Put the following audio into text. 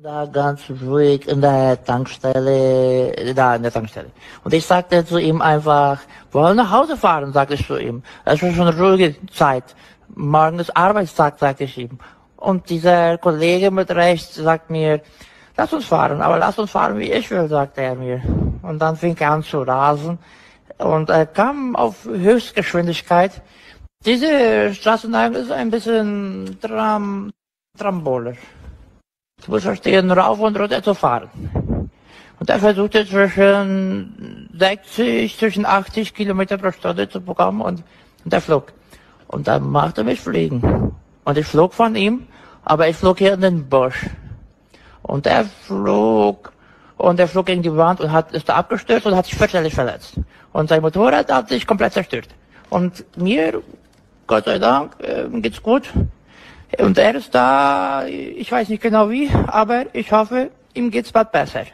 Da ganz ruhig in der Tankstelle, da in der Tankstelle. Und ich sagte zu ihm einfach, wollen nach Hause fahren, sagte ich zu ihm. Es war schon eine ruhige Zeit. Morgen ist Arbeitstag, sagte ich ihm. Und dieser Kollege mit rechts sagt mir, lass uns fahren, aber lass uns fahren, wie ich will, sagte er mir. Und dann fing er an zu rasen und er kam auf Höchstgeschwindigkeit. Diese Straßenlage ist ein bisschen tram, tramboler. Du musst verstehen, rauf und runter zu fahren. Und er versuchte zwischen 60, zwischen 80 Kilometer pro Stunde zu bekommen und, und er flog. Und dann machte mich fliegen. Und ich flog von ihm, aber ich flog hier in den Busch. Und er flog, und er flog gegen die Wand und hat, ist da abgestürzt und hat sich fürchterlich verletzt. Und sein Motorrad hat sich komplett zerstört. Und mir, Gott sei Dank, äh, geht's gut. Und er ist da, ich weiß nicht genau wie, aber ich hoffe, ihm geht's bald besser.